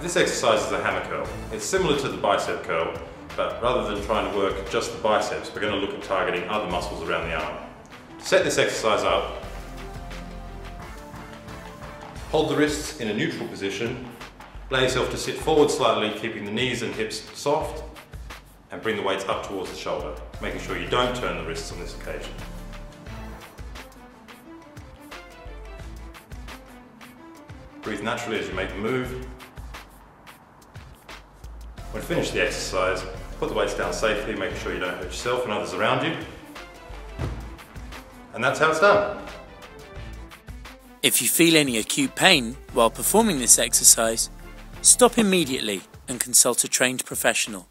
This exercise is a hammer curl. It's similar to the bicep curl, but rather than trying to work just the biceps, we're going to look at targeting other muscles around the arm. To set this exercise up, hold the wrists in a neutral position, allow yourself to sit forward slightly, keeping the knees and hips soft, and bring the weights up towards the shoulder, making sure you don't turn the wrists on this occasion. Breathe naturally as you make the move. When finished the exercise, put the weights down safely, making sure you don't hurt yourself and others around you. And that's how it's done. If you feel any acute pain while performing this exercise, stop immediately and consult a trained professional.